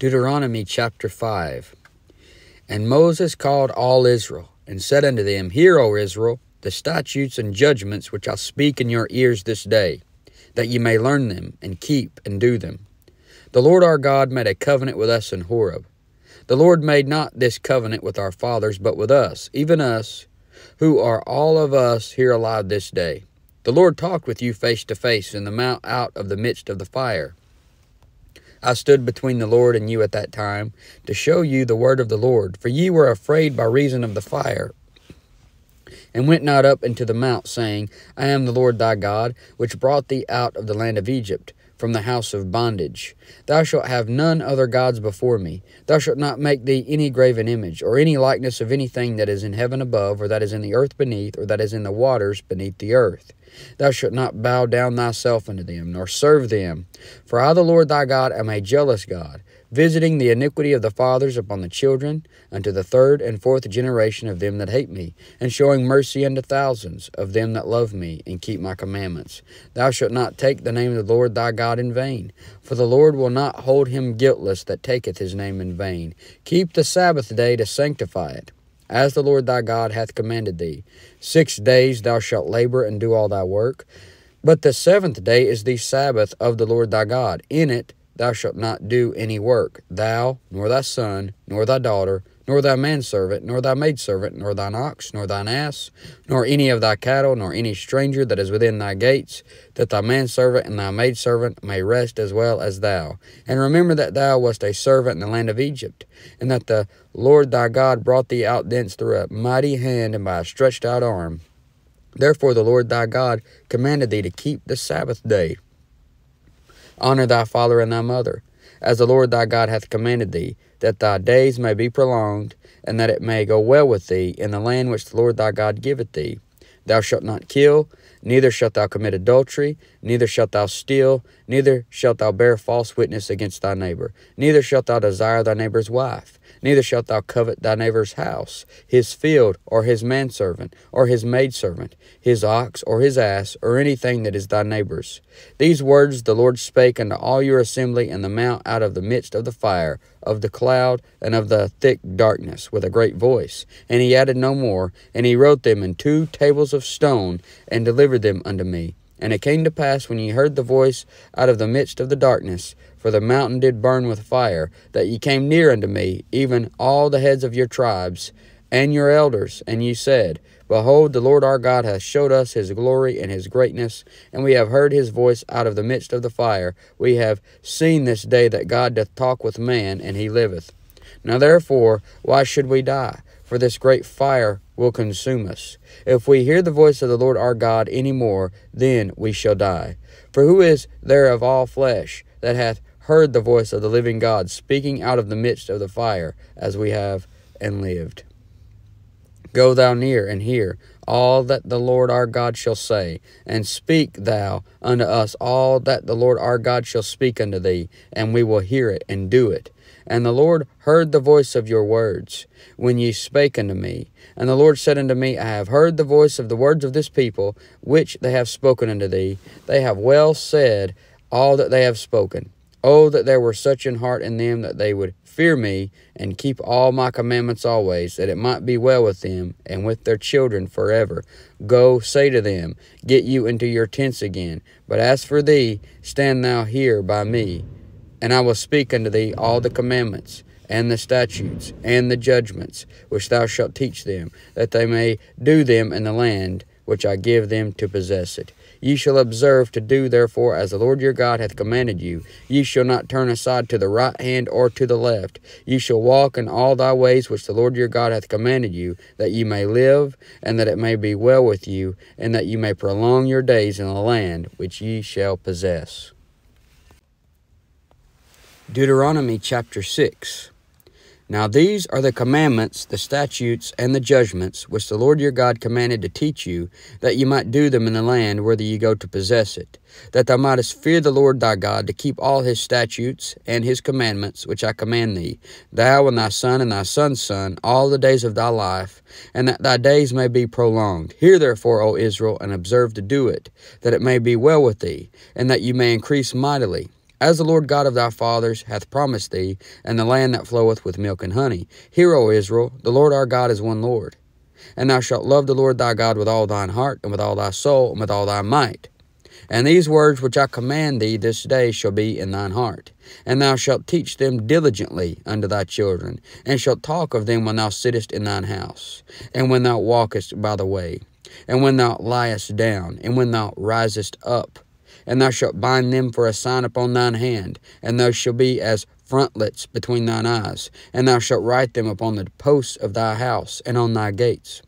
Deuteronomy chapter 5 And Moses called all Israel, and said unto them, Hear, O Israel, the statutes and judgments which I speak in your ears this day, that ye may learn them, and keep and do them. The Lord our God made a covenant with us in Horeb. The Lord made not this covenant with our fathers, but with us, even us, who are all of us here alive this day. The Lord talked with you face to face in the mount out of the midst of the fire. I stood between the Lord and you at that time, to show you the word of the Lord, for ye were afraid by reason of the fire, and went not up into the mount, saying, I am the Lord thy God, which brought thee out of the land of Egypt, from the house of bondage. Thou shalt have none other gods before me. Thou shalt not make thee any graven image, or any likeness of anything that is in heaven above, or that is in the earth beneath, or that is in the waters beneath the earth. Thou shalt not bow down thyself unto them, nor serve them. For I, the Lord thy God, am a jealous God, visiting the iniquity of the fathers upon the children, unto the third and fourth generation of them that hate me, and showing mercy unto thousands of them that love me, and keep my commandments. Thou shalt not take the name of the Lord thy God in vain, for the Lord will not hold him guiltless that taketh his name in vain. Keep the Sabbath day to sanctify it as the Lord thy God hath commanded thee. Six days thou shalt labor and do all thy work. But the seventh day is the Sabbath of the Lord thy God. In it thou shalt not do any work, thou, nor thy son, nor thy daughter, nor thy manservant, nor thy maidservant, nor thine ox, nor thine ass, nor any of thy cattle, nor any stranger that is within thy gates, that thy manservant and thy maidservant may rest as well as thou. And remember that thou wast a servant in the land of Egypt, and that the Lord thy God brought thee out thence through a mighty hand and by a stretched out arm. Therefore the Lord thy God commanded thee to keep the Sabbath day. Honor thy father and thy mother, as the Lord thy God hath commanded thee, that thy days may be prolonged, and that it may go well with thee in the land which the Lord thy God giveth thee. Thou shalt not kill, neither shalt thou commit adultery, neither shalt thou steal, neither shalt thou bear false witness against thy neighbor, neither shalt thou desire thy neighbor's wife. Neither shalt thou covet thy neighbor's house, his field, or his manservant, or his maidservant, his ox, or his ass, or anything that is thy neighbor's. These words the Lord spake unto all your assembly in the mount out of the midst of the fire, of the cloud, and of the thick darkness, with a great voice. And he added no more, and he wrote them in two tables of stone, and delivered them unto me. And it came to pass when ye heard the voice out of the midst of the darkness, for the mountain did burn with fire, that ye came near unto me, even all the heads of your tribes, and your elders, and ye said, Behold, the Lord our God hath showed us his glory and his greatness, and we have heard his voice out of the midst of the fire. We have seen this day that God doth talk with man, and he liveth. Now therefore, why should we die? For this great fire will consume us. If we hear the voice of the Lord our God any more, then we shall die. For who is there of all flesh that hath heard the voice of the living God speaking out of the midst of the fire, as we have and lived? Go thou near and hear all that the Lord our God shall say, and speak thou unto us all that the Lord our God shall speak unto thee, and we will hear it and do it. And the Lord heard the voice of your words when ye spake unto me. And the Lord said unto me, I have heard the voice of the words of this people, which they have spoken unto thee. They have well said all that they have spoken. Oh, that there were such an heart in them that they would fear me and keep all my commandments always, that it might be well with them and with their children forever. Go, say to them, Get you into your tents again. But as for thee, stand thou here by me and I will speak unto thee all the commandments, and the statutes, and the judgments, which thou shalt teach them, that they may do them in the land which I give them to possess it. Ye shall observe to do therefore as the Lord your God hath commanded you. Ye shall not turn aside to the right hand or to the left. Ye shall walk in all thy ways which the Lord your God hath commanded you, that ye may live, and that it may be well with you, and that ye may prolong your days in the land which ye shall possess. Deuteronomy chapter 6. Now these are the commandments, the statutes, and the judgments which the Lord your God commanded to teach you, that ye might do them in the land whither ye go to possess it, that thou mightest fear the Lord thy God, to keep all his statutes and his commandments which I command thee, thou and thy son and thy son's son, all the days of thy life, and that thy days may be prolonged. Hear therefore, O Israel, and observe to do it, that it may be well with thee, and that you may increase mightily as the Lord God of thy fathers hath promised thee, and the land that floweth with milk and honey. Hear, O Israel, the Lord our God is one Lord. And thou shalt love the Lord thy God with all thine heart, and with all thy soul, and with all thy might. And these words which I command thee this day shall be in thine heart. And thou shalt teach them diligently unto thy children, and shalt talk of them when thou sittest in thine house, and when thou walkest by the way, and when thou liest down, and when thou risest up. And thou shalt bind them for a sign upon thine hand, and those shall be as frontlets between thine eyes, and thou shalt write them upon the posts of thy house and on thy gates.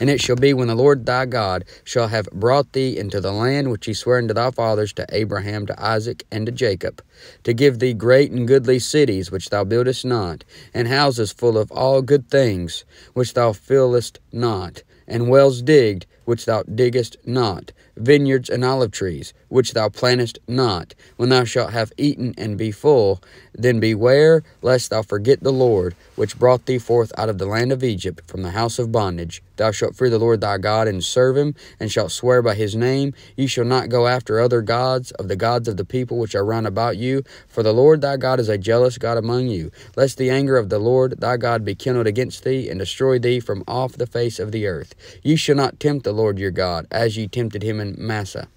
And it shall be when the Lord thy God shall have brought thee into the land which he sware unto thy fathers, to Abraham, to Isaac, and to Jacob, to give thee great and goodly cities which thou buildest not, and houses full of all good things which thou fillest not, and wells digged which thou diggest not, vineyards and olive trees, which thou plantest not. When thou shalt have eaten and be full, then beware lest thou forget the Lord, which brought thee forth out of the land of Egypt from the house of bondage. Thou shalt fear the Lord thy God and serve him, and shalt swear by his name. Ye shall not go after other gods of the gods of the people which are round about you, for the Lord thy God is a jealous God among you, lest the anger of the Lord thy God be kindled against thee, and destroy thee from off the face of the earth. Ye shall not tempt the Lord your God, as ye tempted him in Massah.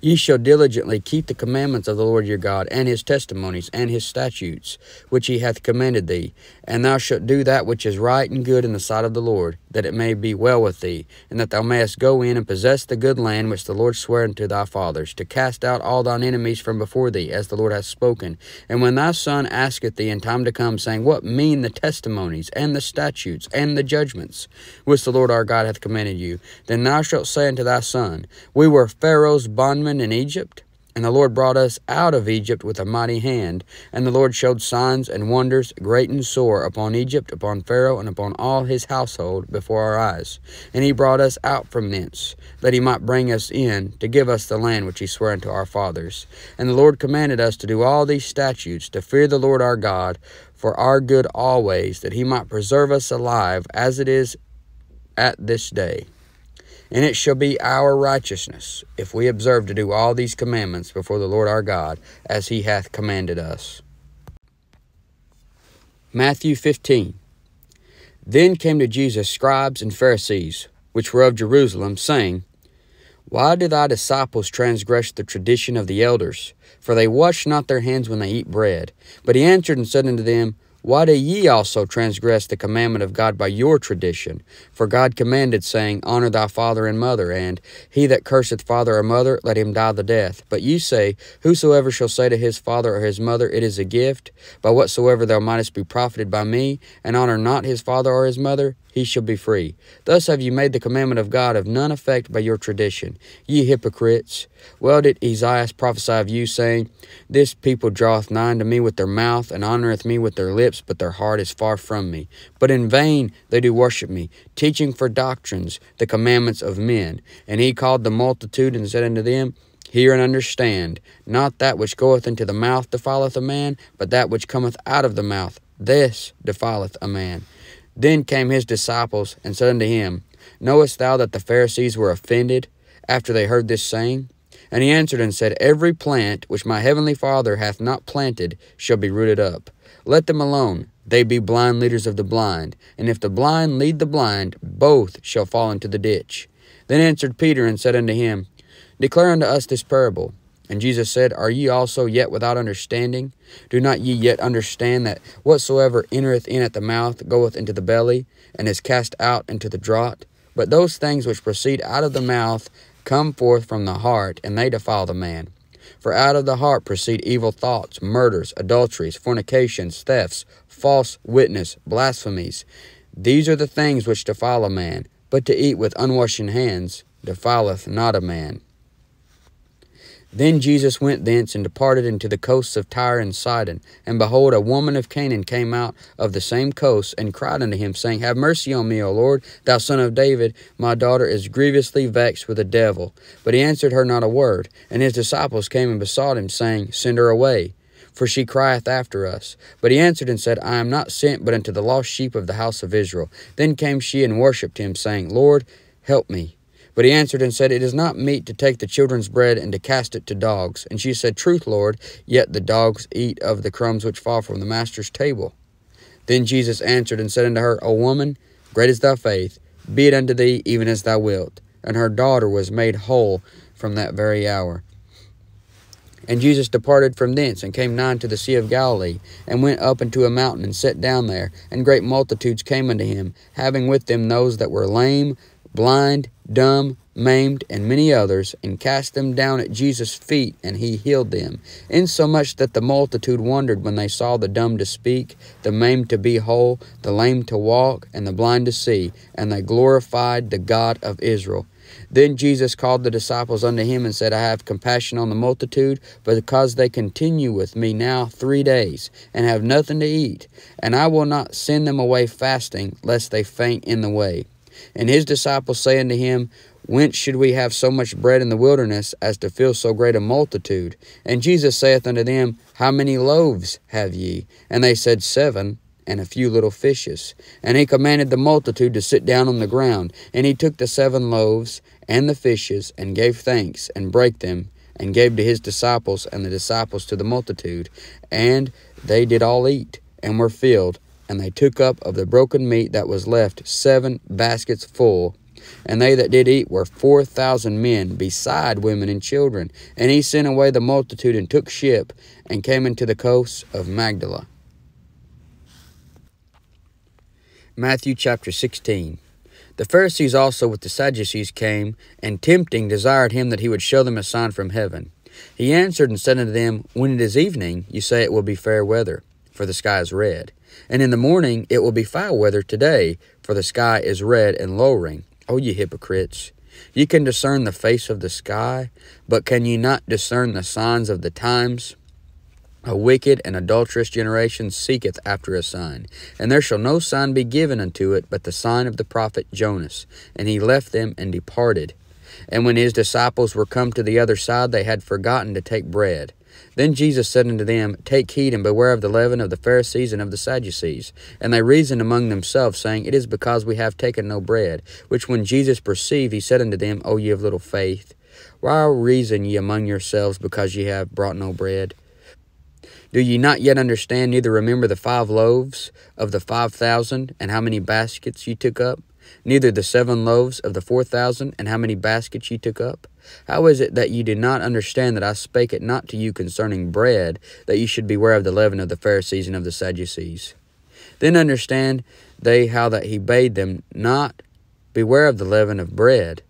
Ye shall diligently keep the commandments of the Lord your God, and his testimonies, and his statutes, which he hath commanded thee. And thou shalt do that which is right and good in the sight of the Lord, that it may be well with thee, and that thou mayest go in and possess the good land which the Lord sware unto thy fathers, to cast out all thine enemies from before thee, as the Lord hath spoken. And when thy son asketh thee in time to come, saying, What mean the testimonies, and the statutes, and the judgments, which the Lord our God hath commanded you? Then thou shalt say unto thy son, We were Pharaoh's bondmen in Egypt, and the Lord brought us out of Egypt with a mighty hand. And the Lord showed signs and wonders great and sore upon Egypt, upon Pharaoh, and upon all his household before our eyes. And he brought us out from thence, that he might bring us in to give us the land which he sware unto our fathers. And the Lord commanded us to do all these statutes, to fear the Lord our God, for our good always, that he might preserve us alive, as it is at this day. And it shall be our righteousness, if we observe to do all these commandments before the Lord our God, as he hath commanded us. Matthew 15 Then came to Jesus scribes and Pharisees, which were of Jerusalem, saying, Why do thy disciples transgress the tradition of the elders? For they wash not their hands when they eat bread. But he answered and said unto them, why do ye also transgress the commandment of God by your tradition? For God commanded, saying, Honor thy father and mother, and he that curseth father or mother, let him die the death. But ye say, Whosoever shall say to his father or his mother, It is a gift, by whatsoever thou mightest be profited by me, and honor not his father or his mother, he shall be free. Thus have you made the commandment of God of none effect by your tradition. Ye hypocrites, well did Esaias prophesy of you, saying, This people draweth nigh unto me with their mouth, and honoureth me with their lips, but their heart is far from me. But in vain they do worship me, teaching for doctrines the commandments of men. And he called the multitude and said unto them, Hear and understand, not that which goeth into the mouth defileth a man, but that which cometh out of the mouth, this defileth a man. Then came his disciples and said unto him, Knowest thou that the Pharisees were offended after they heard this saying? And he answered and said, Every plant which my heavenly Father hath not planted shall be rooted up. Let them alone. They be blind leaders of the blind. And if the blind lead the blind, both shall fall into the ditch. Then answered Peter and said unto him, Declare unto us this parable. And Jesus said, Are ye also yet without understanding? Do not ye yet understand that whatsoever entereth in at the mouth goeth into the belly, and is cast out into the draught? But those things which proceed out of the mouth come forth from the heart, and they defile the man. For out of the heart proceed evil thoughts, murders, adulteries, fornications, thefts, false witness, blasphemies. These are the things which defile a man, but to eat with unwashen hands defileth not a man. Then Jesus went thence and departed into the coasts of Tyre and Sidon. And behold, a woman of Canaan came out of the same coast and cried unto him, saying, Have mercy on me, O Lord, thou son of David. My daughter is grievously vexed with a devil. But he answered her not a word. And his disciples came and besought him, saying, Send her away, for she crieth after us. But he answered and said, I am not sent but unto the lost sheep of the house of Israel. Then came she and worshipped him, saying, Lord, help me. But he answered and said, It is not meet to take the children's bread and to cast it to dogs. And she said, Truth, Lord, yet the dogs eat of the crumbs which fall from the master's table. Then Jesus answered and said unto her, O woman, great is thy faith, be it unto thee even as thou wilt. And her daughter was made whole from that very hour. And Jesus departed from thence, and came nigh to the Sea of Galilee, and went up into a mountain, and sat down there. And great multitudes came unto him, having with them those that were lame, blind, dumb, maimed, and many others, and cast them down at Jesus' feet, and he healed them, insomuch that the multitude wondered when they saw the dumb to speak, the maimed to be whole, the lame to walk, and the blind to see, and they glorified the God of Israel. Then Jesus called the disciples unto him and said, I have compassion on the multitude, because they continue with me now three days, and have nothing to eat, and I will not send them away fasting, lest they faint in the way. And his disciples say unto him, Whence should we have so much bread in the wilderness as to fill so great a multitude? And Jesus saith unto them, How many loaves have ye? And they said, Seven, and a few little fishes. And he commanded the multitude to sit down on the ground. And he took the seven loaves and the fishes, and gave thanks, and brake them, and gave to his disciples, and the disciples to the multitude. And they did all eat, and were filled. And they took up of the broken meat that was left seven baskets full. And they that did eat were four thousand men, beside women and children. And he sent away the multitude, and took ship, and came into the coasts of Magdala. Matthew chapter 16. The Pharisees also with the Sadducees came, and tempting desired him that he would show them a sign from heaven. He answered and said unto them, When it is evening, you say it will be fair weather, for the sky is red. And in the morning it will be foul weather today, for the sky is red and lowering. O ye hypocrites! Ye can discern the face of the sky, but can ye not discern the signs of the times? A wicked and adulterous generation seeketh after a sign, and there shall no sign be given unto it but the sign of the prophet Jonas. And he left them and departed. And when his disciples were come to the other side, they had forgotten to take bread. Then Jesus said unto them, Take heed and beware of the leaven of the Pharisees and of the Sadducees. And they reasoned among themselves, saying, It is because we have taken no bread. Which when Jesus perceived, he said unto them, O ye of little faith, why reason ye among yourselves because ye have brought no bread? Do ye not yet understand, neither remember the five loaves of the five thousand, and how many baskets ye took up? Neither the seven loaves of the four thousand, and how many baskets ye took up? How is it that ye do not understand that I spake it not to you concerning bread, that ye should beware of the leaven of the Pharisees and of the Sadducees? Then understand they how that he bade them not beware of the leaven of bread,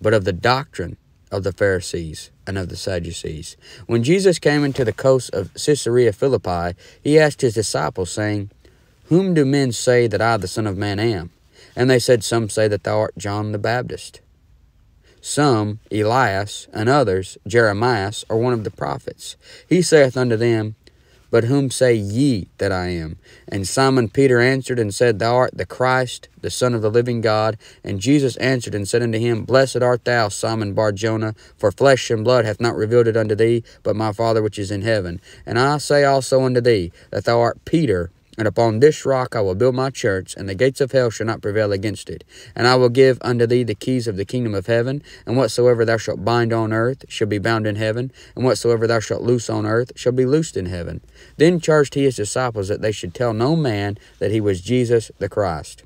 but of the doctrine of the Pharisees and of the Sadducees. When Jesus came into the coast of Caesarea Philippi, he asked his disciples, saying, Whom do men say that I, the Son of Man, am? And they said, Some say that thou art John the Baptist, some Elias, and others Jeremias, or one of the prophets. He saith unto them, but whom say ye that I am? And Simon Peter answered and said, Thou art the Christ, the Son of the living God. And Jesus answered and said unto him, Blessed art thou, Simon Barjona, for flesh and blood hath not revealed it unto thee, but my Father which is in heaven. And I say also unto thee, that thou art Peter, and upon this rock I will build my church, and the gates of hell shall not prevail against it. And I will give unto thee the keys of the kingdom of heaven, and whatsoever thou shalt bind on earth shall be bound in heaven, and whatsoever thou shalt loose on earth shall be loosed in heaven. Then charged he his disciples that they should tell no man that he was Jesus the Christ.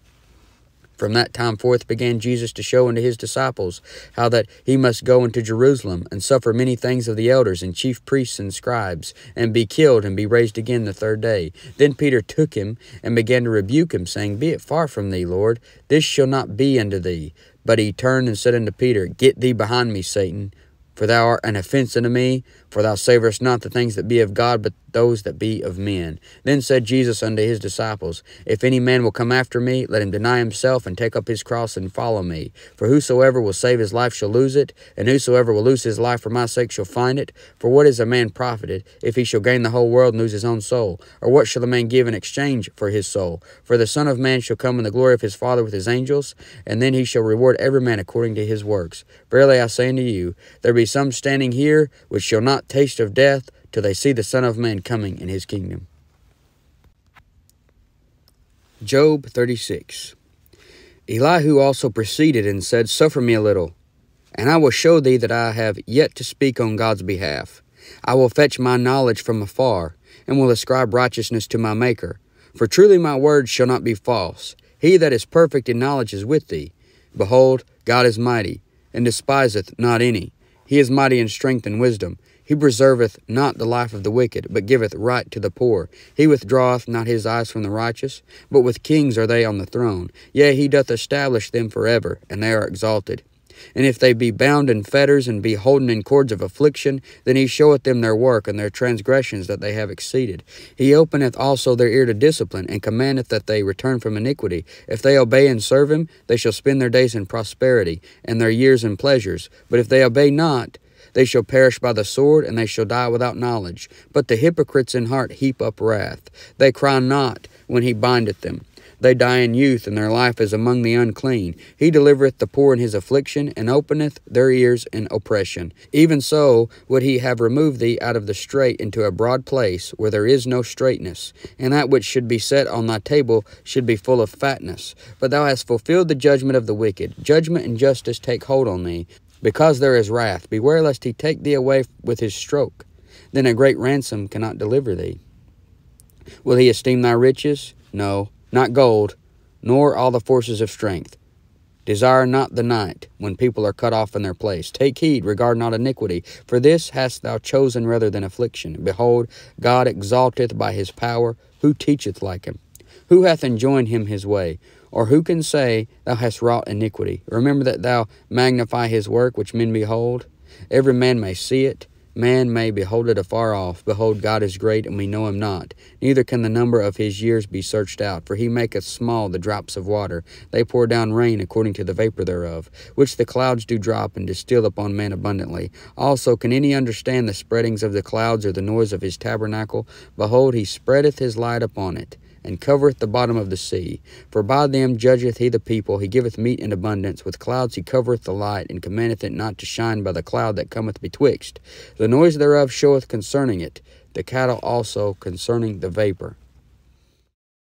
From that time forth began Jesus to show unto his disciples how that he must go into Jerusalem and suffer many things of the elders and chief priests and scribes, and be killed and be raised again the third day. Then Peter took him and began to rebuke him, saying, Be it far from thee, Lord, this shall not be unto thee. But he turned and said unto Peter, Get thee behind me, Satan, for thou art an offense unto me, for thou savorest not the things that be of God, but those that be of men. Then said Jesus unto his disciples, If any man will come after me, let him deny himself, and take up his cross, and follow me. For whosoever will save his life shall lose it, and whosoever will lose his life for my sake shall find it. For what is a man profited, if he shall gain the whole world and lose his own soul? Or what shall a man give in exchange for his soul? For the Son of Man shall come in the glory of his Father with his angels, and then he shall reward every man according to his works. Verily I say unto you, there be some standing here which shall not taste of death till they see the Son of Man coming in his kingdom. Job 36 Elihu also proceeded and said, Suffer me a little. And I will show thee that I have yet to speak on God's behalf. I will fetch my knowledge from afar, and will ascribe righteousness to my Maker. For truly my words shall not be false. He that is perfect in knowledge is with thee. Behold, God is mighty, and despiseth not any. He is mighty in strength and wisdom. He preserveth not the life of the wicked, but giveth right to the poor. He withdraweth not his eyes from the righteous, but with kings are they on the throne. Yea, he doth establish them forever, and they are exalted. And if they be bound in fetters and be holden in cords of affliction, then he showeth them their work and their transgressions that they have exceeded. He openeth also their ear to discipline, and commandeth that they return from iniquity. If they obey and serve him, they shall spend their days in prosperity, and their years in pleasures. But if they obey not, they shall perish by the sword, and they shall die without knowledge. But the hypocrites in heart heap up wrath. They cry not when he bindeth them. They die in youth, and their life is among the unclean. He delivereth the poor in his affliction, and openeth their ears in oppression. Even so would he have removed thee out of the strait into a broad place, where there is no straitness, and that which should be set on thy table should be full of fatness. But thou hast fulfilled the judgment of the wicked. Judgment and justice take hold on thee, because there is wrath. Beware lest he take thee away with his stroke. Then a great ransom cannot deliver thee. Will he esteem thy riches? No not gold, nor all the forces of strength. Desire not the night, when people are cut off in their place. Take heed, regard not iniquity, for this hast thou chosen rather than affliction. Behold, God exalteth by his power. Who teacheth like him? Who hath enjoined him his way? Or who can say, Thou hast wrought iniquity? Remember that thou magnify his work which men behold. Every man may see it, Man may behold it afar off. Behold, God is great, and we know him not. Neither can the number of his years be searched out. For he maketh small the drops of water. They pour down rain according to the vapor thereof, which the clouds do drop and distill upon man abundantly. Also, can any understand the spreadings of the clouds or the noise of his tabernacle? Behold, he spreadeth his light upon it and covereth the bottom of the sea. For by them judgeth he the people, he giveth meat in abundance. With clouds he covereth the light, and commandeth it not to shine by the cloud that cometh betwixt. The noise thereof showeth concerning it, the cattle also concerning the vapor.